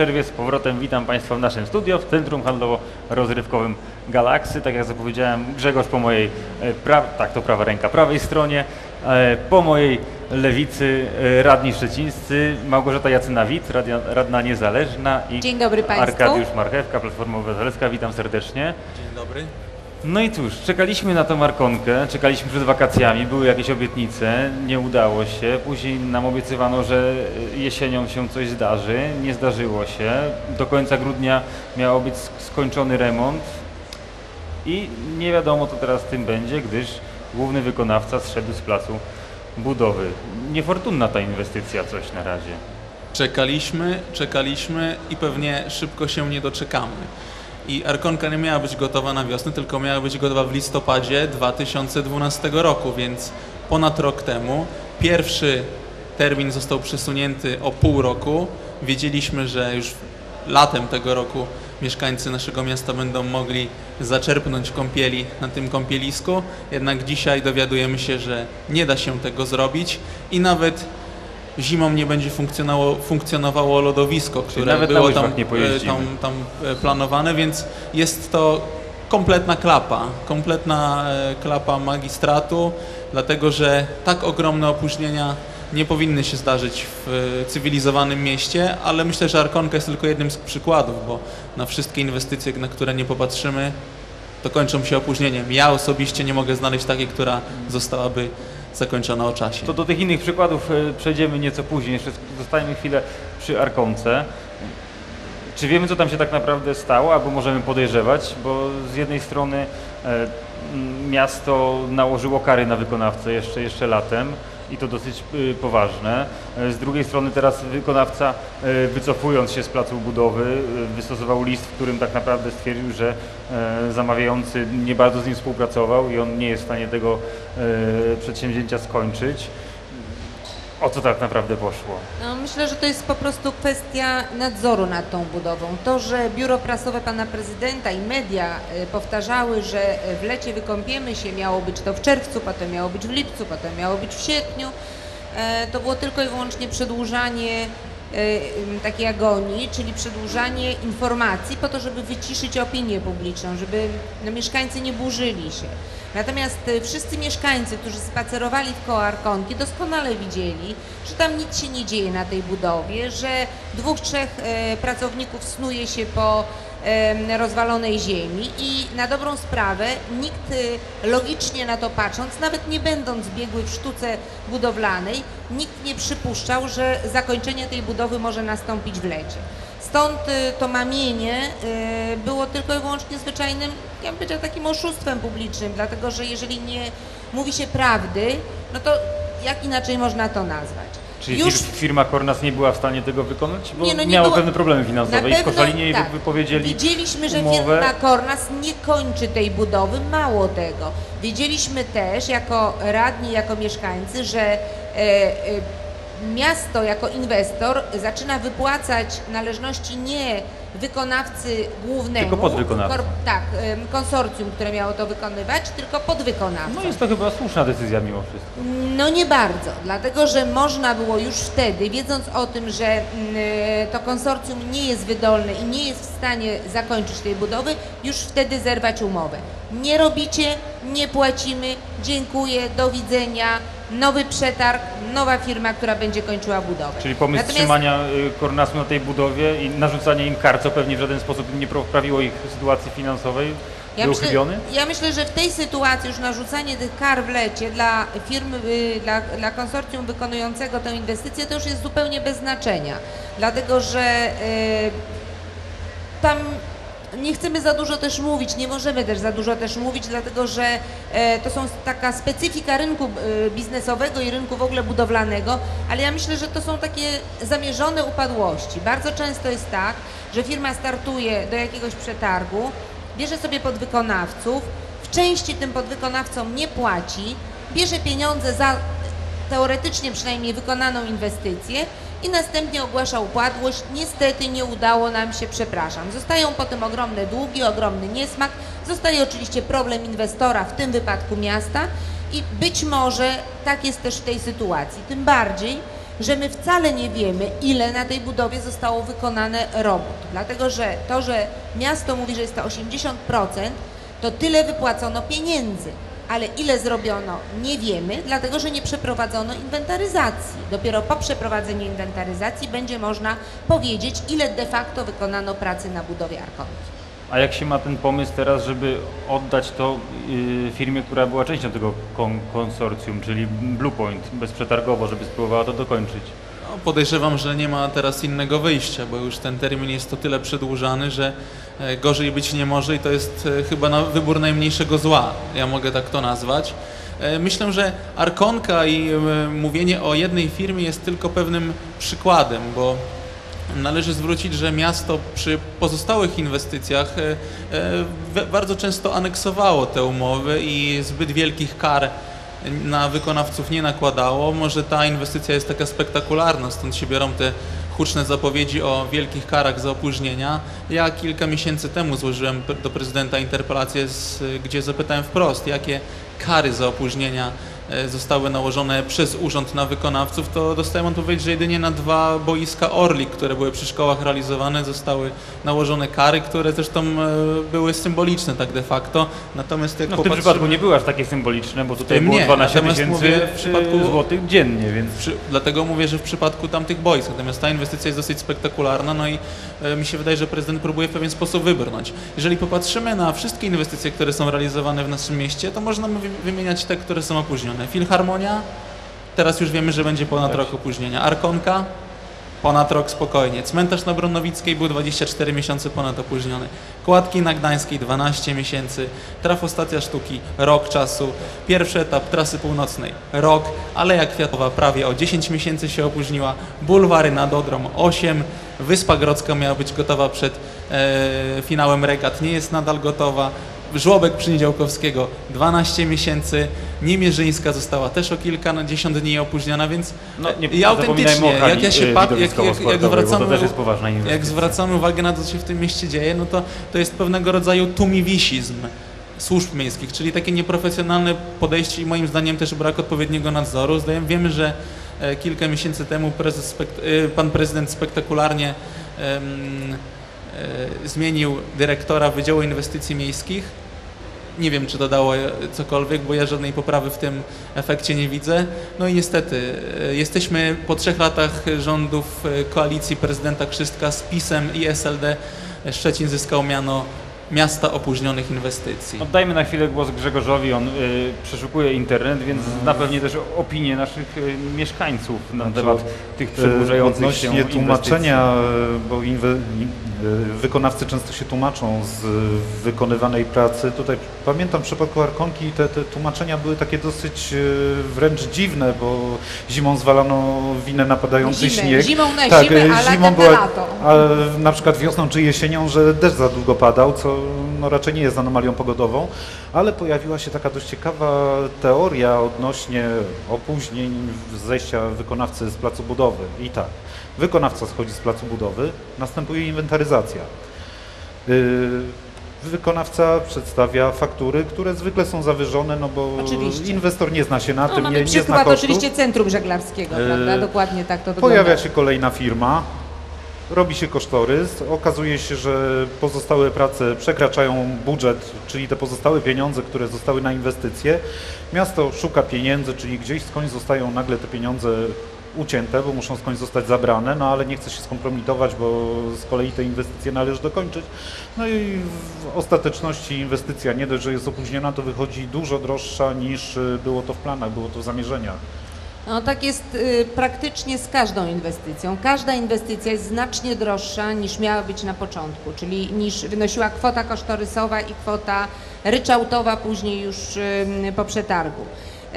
przerwie z powrotem witam Państwa w naszym studio w Centrum Handlowo-Rozrywkowym Galaksy. Tak jak zapowiedziałem, Grzegorz po mojej, e, pra... tak to prawa ręka, prawej stronie, e, po mojej lewicy e, radni szczecińscy Małgorzata Jacyna-Wit, radia- radna niezależna i Dzień dobry Państwu. Arkadiusz Marchewka, Platforma Obywatelska. Witam serdecznie. Dzień dobry. No i cóż, czekaliśmy na tą markonkę, czekaliśmy przed wakacjami, były jakieś obietnice, nie udało się. Później nam obiecywano, że jesienią się coś zdarzy, nie zdarzyło się. Do końca grudnia miał być sk- skończony remont i nie wiadomo co teraz z tym będzie, gdyż główny wykonawca zszedł z placu budowy. Niefortunna ta inwestycja coś na razie. Czekaliśmy, czekaliśmy i pewnie szybko się nie doczekamy. I Arkonka nie miała być gotowa na wiosnę, tylko miała być gotowa w listopadzie 2012 roku, więc ponad rok temu. Pierwszy termin został przesunięty o pół roku. Wiedzieliśmy, że już latem tego roku mieszkańcy naszego miasta będą mogli zaczerpnąć kąpieli na tym kąpielisku. Jednak dzisiaj dowiadujemy się, że nie da się tego zrobić i nawet zimą nie będzie funkcjonowało, funkcjonowało lodowisko, które nawet na było łyżwach tam, e, tam, tam e, planowane, więc jest to kompletna klapa, kompletna e, klapa magistratu, dlatego że tak ogromne opóźnienia nie powinny się zdarzyć w e, cywilizowanym mieście, ale myślę, że Arkonka jest tylko jednym z przykładów, bo na wszystkie inwestycje, na które nie popatrzymy, to kończą się opóźnieniem. Ja osobiście nie mogę znaleźć takiej, która zostałaby zakończona o czasie. To do tych innych przykładów e, przejdziemy nieco później. Jeszcze zostajemy chwilę przy Arkonce. Czy wiemy, co tam się tak naprawdę stało, albo możemy podejrzewać? Bo z jednej strony e, miasto nałożyło kary na wykonawcę jeszcze, jeszcze latem i to dosyć y, poważne. E, Z drugiej strony teraz wykonawca, e, wycofując się z placu budowy, e, wystosował list, w którym tak naprawdę stwierdził, że zamawiający nie bardzo z nim współpracował i on nie jest w stanie tego przedsięwzięcia skończyć. O co tak naprawdę poszło? No, myślę, że to jest po prostu kwestia nadzoru nad tą budową. To, że biuro prasowe pana prezydenta i media y, powtarzały, że y, w lecie wykąpiemy się, miało być to w czerwcu, potem miało być w lipcu, potem miało być w sierpniu, e, to było tylko i wyłącznie przedłużanie takiej agonii, czyli przedłużanie informacji po to, żeby wyciszyć opinię publiczną, żeby no, mieszkańcy nie burzyli się. Natomiast y, wszyscy mieszkańcy, którzy spacerowali w koło Arkonki, doskonale widzieli, że tam nic się nie dzieje na tej budowie, że dwóch, trzech pracowników snuje się po rozwalonej ziemi i na dobrą sprawę nikt y, logicznie na to patrząc, nawet nie będąc biegły w sztuce budowlanej, nikt nie przypuszczał, że zakończenie tej budowy może nastąpić w lecie. Stąd y, to mamienie y, było tylko i wyłącznie zwyczajnym, ja bym powiedziała, takim oszustwem publicznym, dlatego że jeżeli nie mówi się prawdy, no to jak inaczej można to nazwać? Czyli Już fir- firma Kornas nie była w stanie tego wykonać? Bo Nie, no nie miała było- pewne problemy finansowe Na i Koszalinie jej tak. wypowiedzieli Wiedzieliśmy, że umowę. firma Kornas nie kończy tej budowy, mało tego. Wiedzieliśmy też jako radni, jako mieszkańcy, że e, e, miasto jako inwestor zaczyna wypłacać należności nie wykonawcy głównemu, Tylko podwykonawcy. tak, em, konsorcjum, które miało to wykonywać, tylko podwykonawcy. No jest to chyba słuszna decyzja mimo wszystko. No nie bardzo, dlatego że można było już wtedy, wiedząc o tym, że mm, to konsorcjum nie jest wydolne i nie jest w stanie zakończyć tej budowy, już wtedy zerwać umowę. Nie robicie, nie płacimy, dziękuję, do widzenia, nowy przetarg, nowa firma, która będzie kończyła budowę. Czyli pomysł Natomiast- trzymania y, Kornasu na tej budowie i narzucania im kar, co pewnie w żaden sposób nie poprawiło ich sytuacji finansowej, Ja był myślę, chybiony? ja myślę, że w tej sytuacji już narzucanie tych kar w lecie dla firmy, y, dla, dla konsorcjum wykonującego tę inwestycję to już jest zupełnie bez znaczenia. Dlatego, że y, tam nie chcemy za dużo też mówić, nie możemy też za dużo też mówić, dlatego że e, to są taka specyfika rynku e, biznesowego i rynku w ogóle budowlanego, ale ja myślę, że to są takie zamierzone upadłości. Bardzo często jest tak, że firma startuje do jakiegoś przetargu, bierze sobie podwykonawców, w części tym podwykonawcom nie płaci, bierze pieniądze za teoretycznie przynajmniej wykonaną inwestycję i następnie ogłasza upadłość. Niestety nie udało nam się, przepraszam. Zostają potem ogromne długi, ogromny niesmak, zostaje oczywiście problem inwestora, w tym wypadku miasta i być może tak jest też w tej sytuacji. Tym bardziej, że my wcale nie wiemy, ile na tej budowie zostało wykonane robót. Dlatego, że to, że miasto mówi, że jest to 80%, to tyle wypłacono pieniędzy. Ale ile zrobiono, nie wiemy, dlatego że nie przeprowadzono inwentaryzacji. Dopiero po przeprowadzeniu inwentaryzacji będzie można powiedzieć, ile de facto wykonano pracy na budowie Arkonki. A jak się ma ten pomysł teraz, żeby oddać to y, firmie, która była częścią tego kon konsorcjum, czyli Bluepoint, bezprzetargowo, żeby spróbowała to dokończyć? No, podejrzewam, że nie ma teraz innego wyjścia, bo już ten termin jest to tyle przedłużany, że e, gorzej być nie może i to jest e, chyba wybór najmniejszego zła. Ja mogę tak to nazwać. E, Myślę, że Arkonka i mówienie o jednej firmie jest tylko pewnym przykładem, bo Należy zwrócić, że miasto przy pozostałych inwestycjach we- bardzo często aneksowało te umowy i zbyt wielkich kar na wykonawców nie nakładało. Może ta inwestycja jest taka spektakularna, stąd się biorą te huczne zapowiedzi o wielkich karach za opóźnienia. Ja kilka miesięcy temu złożyłem do prezydenta interpelację, gdzie zapytałem wprost, jakie kary za opóźnienia zostały nałożone przez urząd na wykonawców, to dostałem odpowiedź, że jedynie na dwa boiska Orlik, które były przy szkołach realizowane, zostały nałożone kary, które zresztą e, były symboliczne tak de facto. Natomiast jak No w tym popatrzymy- przypadku nie były aż takie symboliczne, bo tutaj tym było nie, 12 natomiast tysięcy mówię w przypadku- złotych dziennie, więc Przy, dlatego mówię, że w przypadku tamtych boisk, natomiast ta inwestycja jest dosyć spektakularna, no i e, mi się wydaje, że prezydent próbuje w pewien sposób wybrnąć. Jeżeli popatrzymy na wszystkie inwestycje, które są realizowane w naszym mieście, to można wy- wymieniać te, które są opóźnione. Filharmonia, teraz już wiemy, że będzie ponad Tak. rok opóźnienia. Arkonka, ponad rok spokojnie. Cmentarz na Bronowickiej był 24 miesiące ponad opóźniony. Kładki na Gdańskiej 12 miesięcy. Trafostacja sztuki rok czasu. Pierwszy etap trasy północnej rok. Aleja Kwiatowa prawie o 10 miesięcy się opóźniła. Bulwary nad Odrą 8. Wyspa Grodzka miała być gotowa przed e, finałem regat. Nie jest nadal gotowa. Żłobek przy Niedziałkowskiego 12 miesięcy, Niemierzyńska została też o kilkadziesiąt dni opóźniona, więc no, nie ja autentycznie, jak ja się y, pat, jak, jak, jak, zwracamy, jak zwracamy uwagę na to, co się w tym mieście dzieje, no to to jest pewnego rodzaju tumiwisizm służb miejskich, czyli takie nieprofesjonalne podejście i moim zdaniem też brak odpowiedniego nadzoru. Zdajem, wiemy, że e, kilka miesięcy temu prezes, e, pan prezydent spektakularnie e, zmienił dyrektora Wydziału Inwestycji Miejskich. Nie wiem, czy to dało e, cokolwiek, bo ja żadnej poprawy w tym efekcie nie widzę. No i niestety, e, jesteśmy po trzech latach rządów e, koalicji prezydenta Krzystka z PiSem i SLD. Szczecin zyskał miano miasta opóźnionych inwestycji. Oddajmy na chwilę głos Grzegorzowi, on y, przeszukuje internet, więc Mm. zna pewnie też opinię naszych y, mieszkańców na Znaczy, temat tych przedłużających się Odnośnie inwestycji. tłumaczenia, e, bo inwe, in, e, wykonawcy często się tłumaczą z e, wykonywanej pracy. Tutaj pamiętam w przypadku Arkonki te, te tłumaczenia były takie dosyć e, wręcz dziwne, bo zimą zwalano winę na padający Zimę, śnieg. zimą na tak, zimę, e, a latem zimą była, lato. A na przykład wiosną czy jesienią, że deszcz za długo padał, co no, raczej nie jest anomalią pogodową, ale pojawiła się taka dość ciekawa teoria odnośnie opóźnień zejścia wykonawcy z placu budowy. I tak, wykonawca schodzi z placu budowy, następuje inwentaryzacja. Yy, Wykonawca przedstawia faktury, które zwykle są zawyżone, no bo Oczywiście. inwestor nie zna się na No, tym, mamy nie, nie zna przykład kosztów. oczywiście Centrum Żeglarskiego, Yy, prawda? Dokładnie tak to Pojawia wygląda. się kolejna firma, robi się kosztorys, okazuje się, że pozostałe prace przekraczają budżet, czyli te pozostałe pieniądze, które zostały na inwestycje. Miasto szuka pieniędzy, czyli gdzieś skądś zostają nagle te pieniądze ucięte, bo muszą skądś zostać zabrane, no ale nie chce się skompromitować, bo z kolei te inwestycje należy dokończyć. No i w ostateczności inwestycja nie dość, że jest opóźniona, to wychodzi dużo droższa niż było to w planach, było to w zamierzeniach. No tak jest y, praktycznie z każdą inwestycją. Każda inwestycja jest znacznie droższa niż miała być na początku, czyli niż wynosiła kwota kosztorysowa i kwota ryczałtowa później już ym, po przetargu. Y,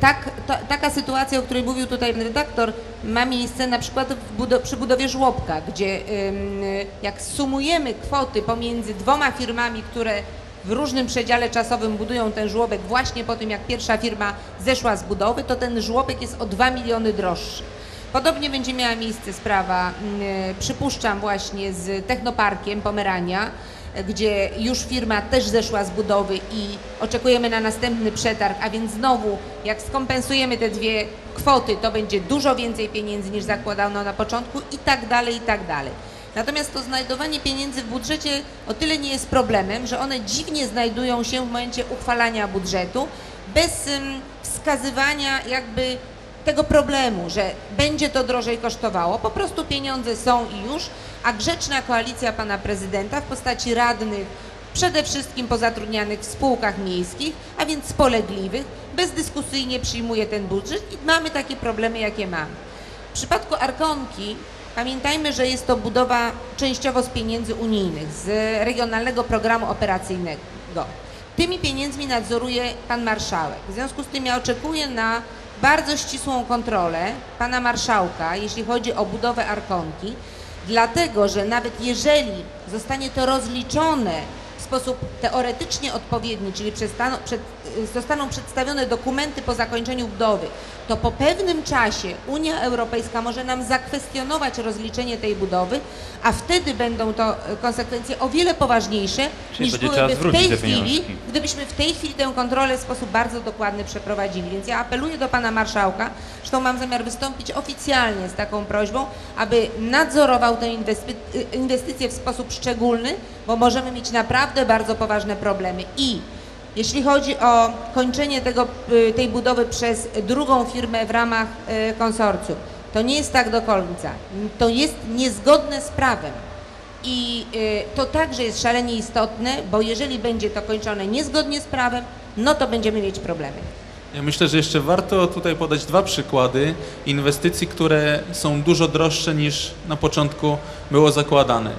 tak, to, taka sytuacja, o której mówił tutaj redaktor, ma miejsce na przykład przy budowie żłobka, gdzie jak sumujemy kwoty pomiędzy dwoma firmami, które w różnym przedziale czasowym budują ten żłobek właśnie po tym, jak pierwsza firma zeszła z budowy, to ten żłobek jest o 2 miliony droższy. Podobnie będzie miała miejsce sprawa, mm, przypuszczam właśnie z Technoparkiem Pomerania, e, gdzie już firma też zeszła z budowy i oczekujemy na następny przetarg, a więc znowu jak skompensujemy te dwie kwoty, to będzie dużo więcej pieniędzy niż zakładano na początku i tak dalej, i tak dalej. Natomiast to znajdowanie pieniędzy w budżecie o tyle nie jest problemem, że one dziwnie znajdują się w momencie uchwalania budżetu, bez wskazywania jakby tego problemu, że będzie to drożej kosztowało. Po prostu pieniądze są i już, a grzeczna koalicja pana prezydenta w postaci radnych, przede wszystkim pozatrudnianych w spółkach miejskich, a więc spolegliwych, bezdyskusyjnie przyjmuje ten budżet i mamy takie problemy, jakie mamy. W przypadku Arkonki pamiętajmy, że jest to budowa częściowo z pieniędzy unijnych, z regionalnego programu operacyjnego. Tymi pieniędzmi nadzoruje pan marszałek. W związku z tym ja oczekuję na bardzo ścisłą kontrolę pana marszałka, jeśli chodzi o budowę Arkonki, dlatego że nawet jeżeli zostanie to rozliczone w sposób teoretycznie odpowiedni, czyli y, zostaną przedstawione dokumenty po zakończeniu budowy, to po pewnym czasie Unia Europejska może nam zakwestionować rozliczenie tej budowy, a wtedy będą to y, konsekwencje o wiele poważniejsze Czyli niż byłyby w tej te chwili, gdybyśmy w tej chwili tę kontrolę w sposób bardzo dokładny przeprowadzili. Więc ja apeluję do pana marszałka, zresztą mam zamiar wystąpić oficjalnie z taką prośbą, aby nadzorował tę y, inwestycję w sposób szczególny, bo możemy mieć naprawdę bardzo poważne problemy. I jeśli chodzi o kończenie tego, y, tej budowy przez drugą firmę w ramach y, konsorcjum, to nie jest tak do końca. To jest niezgodne z prawem. I y, to także jest szalenie istotne, bo jeżeli będzie to kończone niezgodnie z prawem, no to będziemy mieć problemy. Ja myślę, że jeszcze warto tutaj podać dwa przykłady inwestycji, które są dużo droższe niż na początku było zakładane.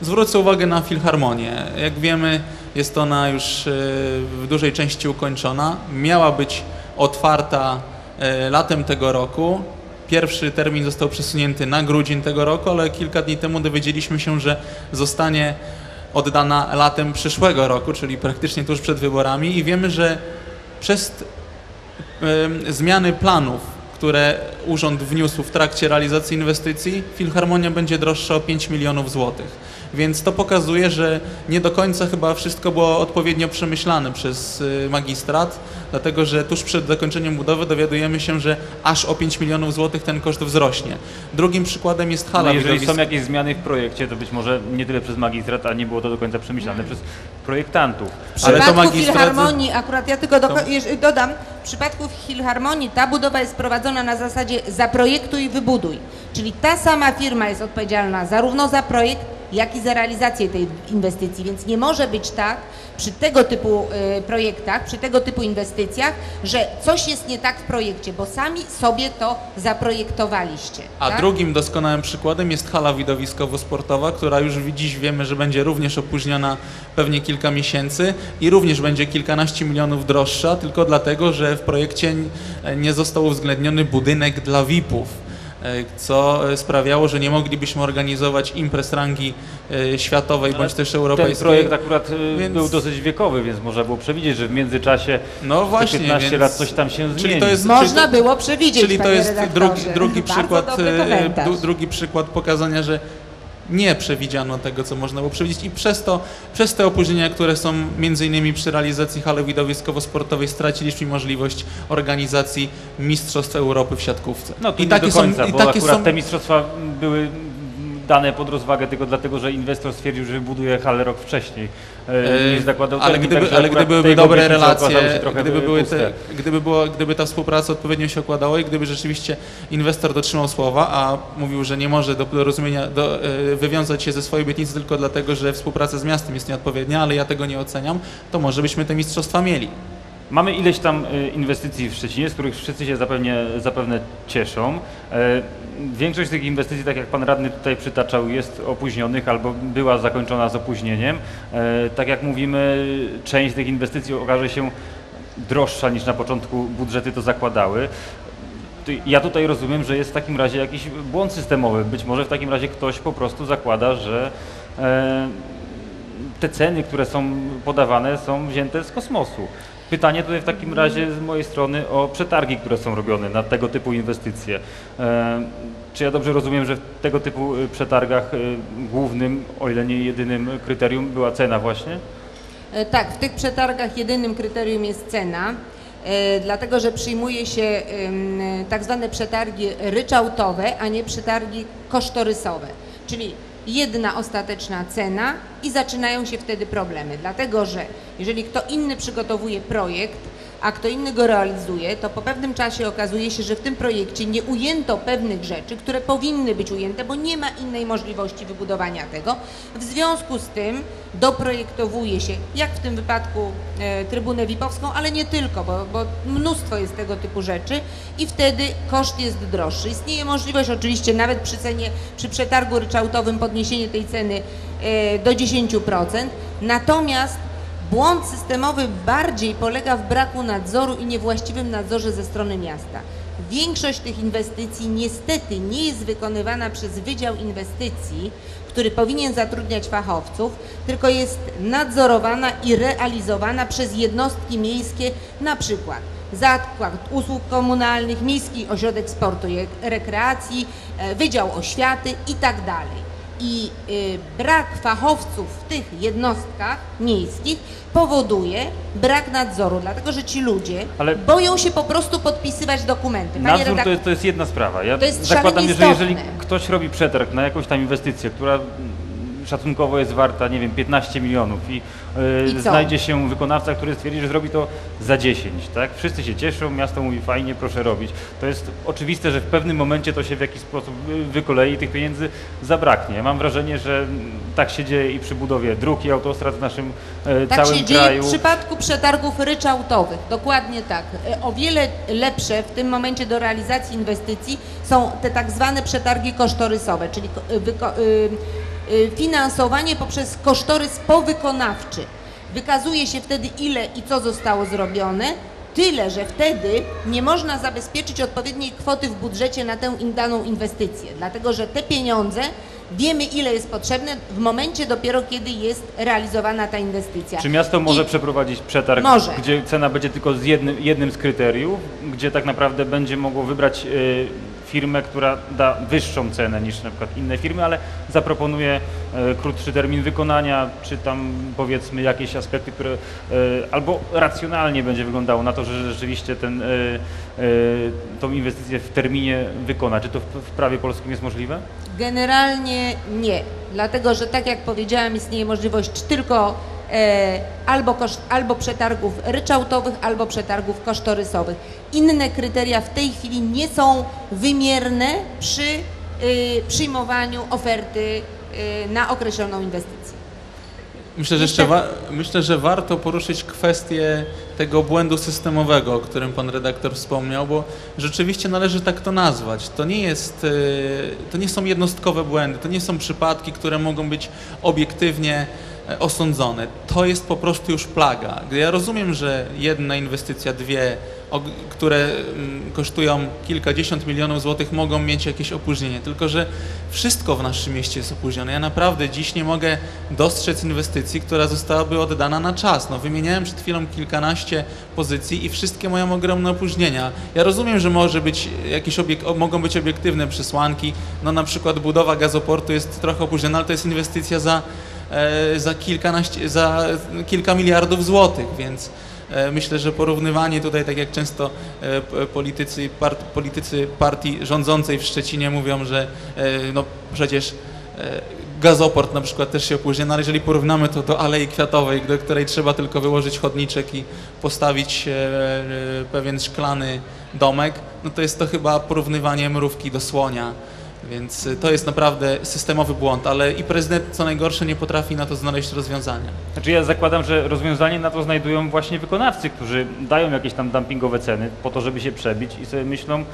Zwrócę uwagę na Filharmonię. Jak wiemy, jest ona już e, w dużej części ukończona. Miała być otwarta e, latem tego roku. Pierwszy termin został przesunięty na grudzień tego roku, ale kilka dni temu dowiedzieliśmy się, że zostanie oddana latem przyszłego roku, czyli praktycznie tuż przed wyborami i wiemy, że przez em, zmiany planów, które urząd wniósł w trakcie realizacji inwestycji, Filharmonia będzie droższa o 5 milionów złotych. Więc to pokazuje, że nie do końca chyba wszystko było odpowiednio przemyślane przez y, magistrat, dlatego że tuż przed zakończeniem budowy dowiadujemy się, że aż o 5 milionów złotych ten koszt wzrośnie. Drugim przykładem jest hala No jeżeli widowisk- są jakieś zmiany w projekcie, to być może nie tyle przez magistrat, a nie było to do końca przemyślane przez projektantów. W Ale to przypadku magistrat- Filharmonii, akurat ja tylko do, To- dodam, w przypadku Filharmonii ta budowa jest prowadzona na zasadzie zaprojektuj i wybuduj. Czyli ta sama firma jest odpowiedzialna zarówno za projekt, jak i za realizację tej inwestycji, więc nie może być tak przy tego typu y, projektach, przy tego typu inwestycjach, że coś jest nie tak w projekcie, bo sami sobie to zaprojektowaliście. A tak? drugim doskonałym przykładem jest hala widowiskowo-sportowa, która już dziś wiemy, że będzie również opóźniona pewnie kilka miesięcy i również będzie kilkanaście milionów droższa, tylko dlatego, że w projekcie nie został uwzględniony budynek dla VIP-ów co e, sprawiało, że nie moglibyśmy organizować imprez rangi e, światowej bądź też Ten europejskiej. projekt akurat Więc- był dosyć wiekowy, więc można było przewidzieć, że w międzyczasie No za właśnie, 15 więc- lat coś tam się zmieni. Czyli to jest, Można to- było przewidzieć, Czyli to jest drugi, drugi, przykład, e, drugi przykład pokazania, że nie przewidziano tego, co można było przewidzieć i przez to, przez te opóźnienia, które są między innymi przy realizacji haly widowiskowo-sportowej straciliśmy możliwość organizacji Mistrzostw Europy w siatkówce. No to I nie takie do są- końca, i bo takie akurat są- te mistrzostwa były dane pod rozwagę tylko dlatego, że inwestor stwierdził, że buduje halę rok wcześniej niż zakładał ale gdyby, także ale dobre relacje, gdyby, były te, gdyby, było, gdyby ta współpraca odpowiednio się układała i gdyby rzeczywiście inwestor dotrzymał słowa, a mówił, że nie może do do, e, wywiązać się ze swojej obietnicy tylko dlatego, że współpraca z miastem jest nieodpowiednia, ale ja tego nie oceniam, to może byśmy te mistrzostwa mieli. Mamy ileś tam y, inwestycji w Szczecinie, z których wszyscy się zapewnie, zapewne cieszą. E, Większość tych inwestycji, tak jak pan radny tutaj przytaczał, jest opóźnionych albo była zakończona z opóźnieniem. E, Tak jak mówimy, część tych inwestycji okaże się droższa niż na początku budżety to zakładały. Ja tutaj rozumiem, że jest w takim razie jakiś błąd systemowy. Być może w takim razie ktoś po prostu zakłada, że e, te ceny, które są podawane, są wzięte z kosmosu. Pytanie tutaj w takim razie z mojej strony o przetargi, które są robione na tego typu inwestycje. E, Czy ja dobrze rozumiem, że w tego typu y, przetargach y, głównym, o ile nie jedynym kryterium była cena właśnie? E, Tak, w tych przetargach jedynym kryterium jest cena, e, dlatego że przyjmuje się tak zwane przetargi ryczałtowe, a nie przetargi kosztorysowe, czyli jedna ostateczna cena i zaczynają się wtedy problemy, dlatego że jeżeli kto inny przygotowuje projekt, a kto inny go realizuje, to po pewnym czasie okazuje się, że w tym projekcie nie ujęto pewnych rzeczy, które powinny być ujęte, bo nie ma innej możliwości wybudowania tego. W związku z tym doprojektowuje się, jak w tym wypadku e, Trybunę Wipowską, ale nie tylko, bo, bo mnóstwo jest tego typu rzeczy i wtedy koszt jest droższy. Istnieje możliwość oczywiście nawet przy cenie, przy przetargu ryczałtowym podniesienie tej ceny e, do 10%, natomiast Błąd systemowy bardziej polega w braku nadzoru i niewłaściwym nadzorze ze strony miasta. Większość tych inwestycji niestety nie jest wykonywana przez Wydział Inwestycji, który powinien zatrudniać fachowców, tylko jest nadzorowana i realizowana przez jednostki miejskie, na przykład Zakład Usług Komunalnych, Miejski Ośrodek Sportu i Rekreacji, e, Wydział Oświaty i tak i y, brak fachowców w tych jednostkach miejskich powoduje brak nadzoru, dlatego że ci ludzie Ale- boją się po prostu podpisywać dokumenty. Panie Nadzór to jest, to jest jedna sprawa. Ja To jest zakładam, że jeżeli istotne. ktoś robi przetarg na jakąś tam inwestycję, która szacunkowo jest warta, nie wiem, 15 milionów i, yy, I co? znajdzie się wykonawca, który stwierdzi, że zrobi to za 10, tak? Wszyscy się cieszą, miasto mówi fajnie, proszę robić. To jest oczywiste, że w pewnym momencie to się w jakiś sposób y, wykolei i tych pieniędzy zabraknie. Mam wrażenie, że tak się dzieje i przy budowie dróg i autostrad w naszym e, tak całym się dzieje kraju. w przypadku przetargów ryczałtowych. Dokładnie tak. E, O wiele lepsze w tym momencie do realizacji inwestycji są te tak zwane przetargi kosztorysowe, czyli y, finansowanie poprzez kosztorys powykonawczy. Wykazuje się wtedy ile i co zostało zrobione, tyle, że wtedy nie można zabezpieczyć odpowiedniej kwoty w budżecie na tę daną inwestycję, dlatego że te pieniądze wiemy ile jest potrzebne w momencie dopiero, kiedy jest realizowana ta inwestycja. Czy miasto może I- przeprowadzić przetarg, Może. gdzie cena będzie tylko z jednym, jednym z kryteriów, gdzie tak naprawdę będzie mogło wybrać y, firmę, która da wyższą cenę niż na przykład inne firmy, ale zaproponuje y, krótszy termin wykonania, czy tam powiedzmy jakieś aspekty, które y, albo racjonalnie będzie wyglądało na to, że rzeczywiście ten, y, tą inwestycję w terminie wykona. Czy to w, prawie polskim jest możliwe? Generalnie nie, dlatego że tak jak powiedziałam, istnieje możliwość tylko e, albo, koszt, albo przetargów ryczałtowych, albo przetargów kosztorysowych. Inne kryteria w tej chwili nie są wymierne przy y, przyjmowaniu oferty y, na określoną inwestycję. Myślę, że jeszcze wa- myślę, że warto poruszyć kwestię tego błędu systemowego, o którym pan redaktor wspomniał, bo rzeczywiście należy tak to nazwać. To nie jest, e, to nie są jednostkowe błędy, to nie są przypadki, które mogą być obiektywnie e, osądzone. To jest po prostu już plaga. Ja rozumiem, że jedna inwestycja, dwie, które mm, kosztują kilkadziesiąt milionów złotych, mogą mieć jakieś opóźnienie, tylko że wszystko w naszym mieście jest opóźnione. Ja naprawdę dziś nie mogę dostrzec inwestycji, która zostałaby oddana na czas. No, wymieniałem przed chwilą kilkanaście pozycji i wszystkie mają ogromne opóźnienia. Ja rozumiem, że może być jakieś obiek- o- mogą być obiektywne przesłanki, no na przykład budowa gazoportu jest trochę opóźniona, ale to jest inwestycja za, e, za, kilkanaście, za kilka miliardów złotych, więc e, myślę, że porównywanie tutaj, tak jak często e, politycy, part, politycy partii rządzącej w Szczecinie mówią, że e, no przecież e, gazoport na przykład też się opóźnia, no ale jeżeli porównamy to do Alei Kwiatowej, do której trzeba tylko wyłożyć chodniczek i postawić e, e, pewien szklany domek, no to jest to chyba porównywanie mrówki do słonia. Więc e, to jest naprawdę systemowy błąd, ale i prezydent, co najgorsze, nie potrafi na to znaleźć rozwiązania. Znaczy ja zakładam, że rozwiązanie na to znajdują właśnie wykonawcy, którzy dają jakieś tam dumpingowe ceny po to, żeby się przebić i sobie myślą,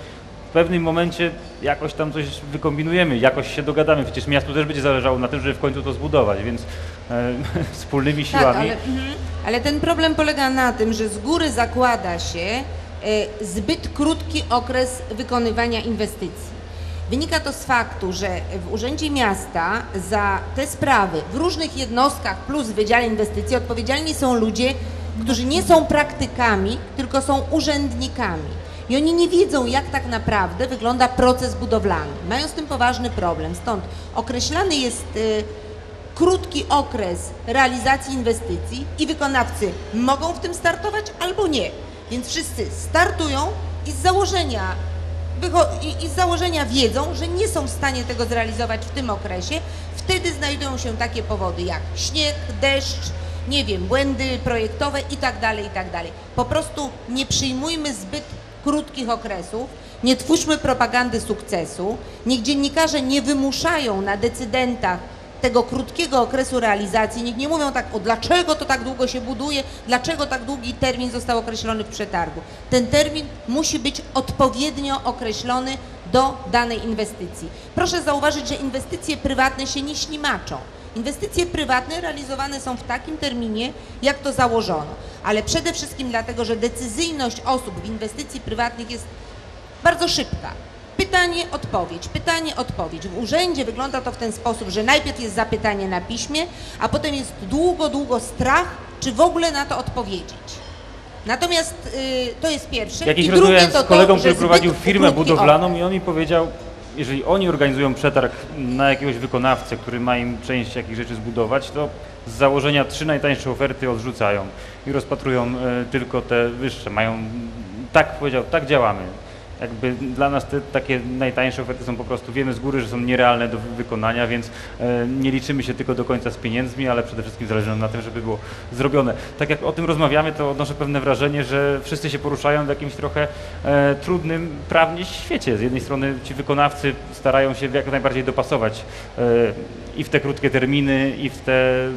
w pewnym momencie jakoś tam coś wykombinujemy, jakoś się dogadamy. Przecież miastu też będzie zależało na tym, żeby w końcu to zbudować, więc e, wspólnymi siłami. Tak, ale, mhm. ale ten problem polega na tym, że z góry zakłada się e, zbyt krótki okres wykonywania inwestycji. Wynika to z faktu, że w Urzędzie Miasta za te sprawy w różnych jednostkach plus Wydziale Inwestycji odpowiedzialni są ludzie którzy nie są praktykami, tylko są urzędnikami. I oni nie wiedzą, jak tak naprawdę wygląda proces budowlany. Mają z tym poważny problem. Stąd określany jest y, krótki okres realizacji inwestycji i wykonawcy mogą w tym startować albo nie. Więc wszyscy startują i z założenia, i, i z założenia wiedzą, że nie są w stanie tego zrealizować w tym okresie. Wtedy znajdują się takie powody jak śnieg, deszcz, nie wiem, błędy projektowe i tak dalej, i tak. Po prostu nie przyjmujmy zbyt krótkich okresów, nie twórzmy propagandy sukcesu, niech dziennikarze nie wymuszają na decydentach tego krótkiego okresu realizacji, niech nie mówią tak, o dlaczego to tak długo się buduje, dlaczego tak długi termin został określony w przetargu. Ten termin musi być odpowiednio określony do danej inwestycji. Proszę zauważyć, że inwestycje prywatne się nie ślimaczą. Inwestycje prywatne realizowane są w takim terminie, jak to założono, ale przede wszystkim dlatego, że decyzyjność osób w inwestycji prywatnych jest bardzo szybka. Pytanie, odpowiedź, pytanie, odpowiedź. W urzędzie wygląda to w ten sposób, że najpierw jest zapytanie na piśmie, a potem jest długo, długo strach, czy w ogóle na to odpowiedzieć. Natomiast y, to jest pierwsze. Jakiś I drugie rozmawiałem to z kolegą, to, który prowadził firmę budowlaną okres. i on mi powiedział, jeżeli oni organizują przetarg na jakiegoś wykonawcę, który ma im część jakichś rzeczy zbudować, to z założenia trzy najtańsze oferty odrzucają i rozpatrują e, tylko te wyższe. Mają, tak powiedział, tak działamy. Jakby dla nas te takie najtańsze oferty są po prostu, wiemy z góry, że są nierealne do wy- wykonania, więc e, nie liczymy się tylko do końca z pieniędzmi, ale przede wszystkim zależy nam na tym, żeby było zrobione. Tak jak o tym rozmawiamy, to odnoszę pewne wrażenie, że wszyscy się poruszają w jakimś trochę e, trudnym prawnie świecie. Z jednej strony ci wykonawcy starają się jak najbardziej dopasować e, i w te krótkie terminy, i w te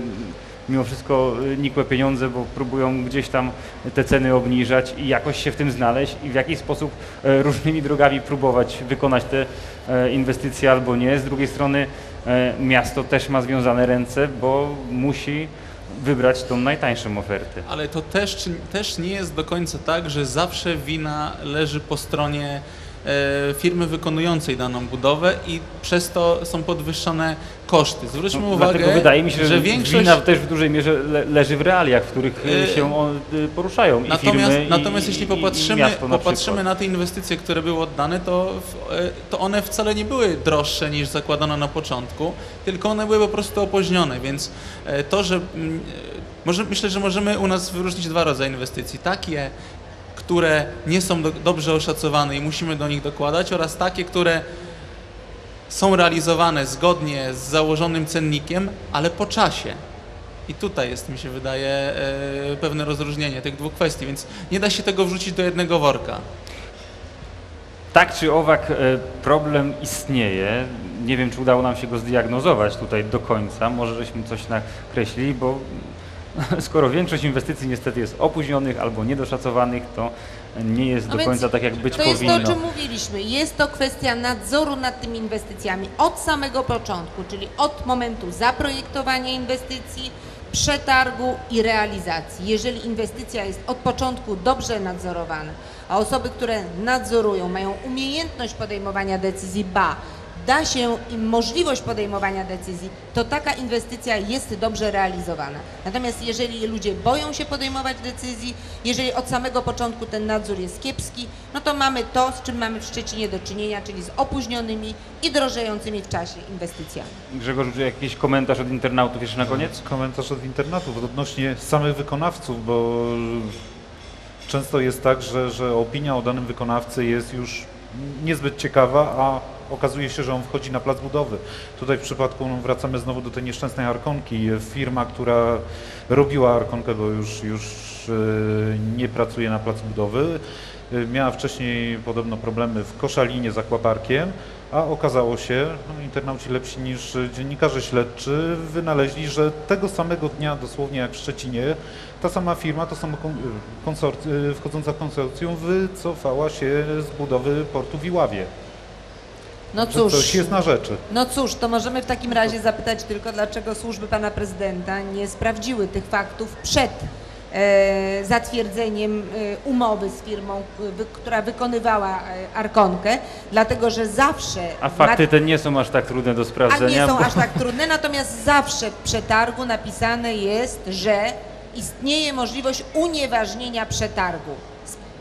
mimo wszystko y, nikłe pieniądze, bo próbują gdzieś tam te ceny obniżać i jakoś się w tym znaleźć i w jakiś sposób e, różnymi drogami próbować wykonać te e, inwestycje albo nie. Z drugiej strony miasto też ma związane ręce, bo musi wybrać tą najtańszą ofertę. Ale to też, też nie jest do końca tak, że zawsze wina leży po stronie firmy wykonującej daną budowę i przez to są podwyższone koszty. Zwróćmy No, uwagę, Dlatego wydaje mi się, że, większość... wina też w dużej mierze le, leży w realiach, w których e, Yy, się e, poruszają i Natomiast, firmy, natomiast i, jeśli popatrzymy, na popatrzymy na te inwestycje, które były oddane, to, e, to one wcale nie były droższe niż zakładano na początku, tylko one były po prostu opóźnione, więc e, to, że mm, e, może, myślę, że możemy u nas wyróżnić dwa rodzaje inwestycji. Takie, które nie są do, dobrze oszacowane i musimy do nich dokładać oraz takie, które są realizowane zgodnie z założonym cennikiem, ale po czasie. I tutaj jest, mi się wydaje, e, pewne rozróżnienie tych dwóch kwestii, więc nie da się tego wrzucić do jednego worka. Tak czy owak e, problem istnieje. Nie wiem, czy udało nam się go zdiagnozować tutaj do końca. Może żeśmy coś nakreślili, bo skoro większość inwestycji niestety jest opóźnionych albo niedoszacowanych, to nie jest No do końca tak, jak być To jest to, powinno. o czym mówiliśmy. Jest to kwestia nadzoru nad tymi inwestycjami od samego początku, czyli od momentu zaprojektowania inwestycji, przetargu i realizacji. Jeżeli inwestycja jest od początku dobrze nadzorowana, a osoby, które nadzorują, mają umiejętność podejmowania decyzji, ba, da się im możliwość podejmowania decyzji, to taka inwestycja jest dobrze realizowana. Natomiast jeżeli ludzie boją się podejmować decyzji, jeżeli od samego początku ten nadzór jest kiepski, no to mamy to, z czym mamy w Szczecinie do czynienia, czyli z opóźnionymi i drożejącymi w czasie inwestycjami. Grzegorz, czy jakiś komentarz od internautów jeszcze na koniec? Komentarz od internatów odnośnie samych wykonawców, bo często jest tak, że, że opinia o danym wykonawcy jest już niezbyt ciekawa, a okazuje się, że on wchodzi na plac budowy. Tutaj w przypadku no, wracamy znowu do tej nieszczęsnej Arkonki. Firma, która robiła Arkonkę, bo już, już e, nie pracuje na placu budowy, e, miała wcześniej podobno problemy w Koszalinie z akwaparkiem, a okazało się, no, internauci lepsi niż dziennikarze śledczy, wynaleźli, że tego samego dnia, dosłownie jak w Szczecinie, ta sama firma, to samo konsorc- wchodząca w konsorcjum wycofała się z budowy portu w Iławie. No cóż, Coś jest na rzeczy. no cóż, to możemy w takim razie zapytać tylko, dlaczego służby pana prezydenta nie sprawdziły tych faktów przed e, zatwierdzeniem e, umowy z firmą, wy, która wykonywała e, Arkonkę, dlatego że zawsze... A fakty te nie są aż tak trudne do A sprawdzenia. nie są bo- aż tak trudne, natomiast zawsze w przetargu napisane jest, że istnieje możliwość unieważnienia przetargu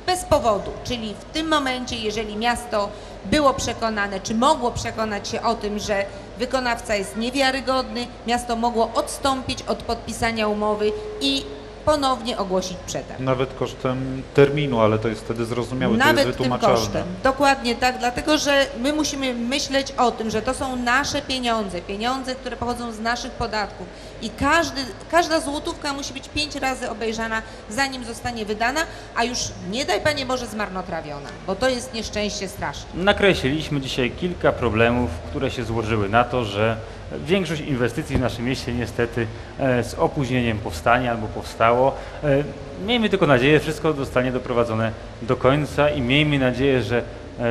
bez powodu, czyli w tym momencie, jeżeli miasto było przekonane, czy mogło przekonać się o tym, że wykonawca jest niewiarygodny, miasto mogło odstąpić od podpisania umowy i ponownie ogłosić przetarg. Nawet kosztem terminu, ale to jest wtedy zrozumiałe, to Nawet jest tym wytłumaczalne. kosztem. Dokładnie tak, dlatego że my musimy myśleć o tym, że to są nasze pieniądze, pieniądze, które pochodzą z naszych podatków i każdy, każda złotówka musi być pięć razy obejrzana, zanim zostanie wydana, a już nie daj Panie Boże zmarnotrawiona, bo to jest nieszczęście straszne. Nakreśliliśmy dzisiaj kilka problemów, które się złożyły na to, że większość inwestycji w naszym mieście niestety e, z opóźnieniem powstanie albo powstało. E, Miejmy tylko nadzieję, że wszystko zostanie doprowadzone do końca i miejmy nadzieję, że e,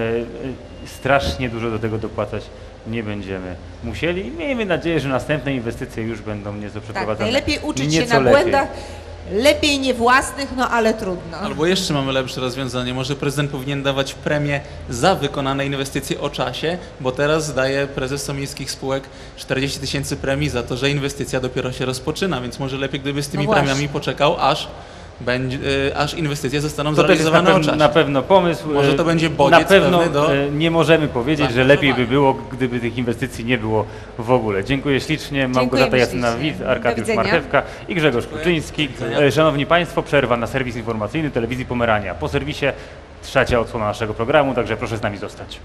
strasznie dużo do tego dopłacać nie będziemy musieli. I miejmy nadzieję, że następne inwestycje już będą nieco Tak, przeprowadzane. najlepiej uczyć się nieco na lepiej. błędach, lepiej nie własnych, no ale trudno. Albo jeszcze mamy lepsze rozwiązanie. Może prezydent powinien dawać premię za wykonane inwestycje o czasie, bo teraz daje prezes miejskich spółek 40 tysięcy premii za to, że inwestycja dopiero się rozpoczyna, więc może lepiej gdyby z tymi No premiami poczekał, aż, będzie, y, aż inwestycje zostaną To też jest na, zrealizowane o pew- na pewno pomysł. Może to E, będzie bodziec Na pewno do e, nie możemy powiedzieć, że lepiej by było, gdyby tych inwestycji nie było w ogóle. Dziękuję ślicznie. Małgorzata Jacyna-Wit. Arkadiusz. Marchewka i Grzegorz. Kluczyński. E, Szanowni Państwo, przerwa na serwis informacyjny telewizji Pomerania. Po serwisie trzecia odsłona naszego programu, także proszę z nami zostać.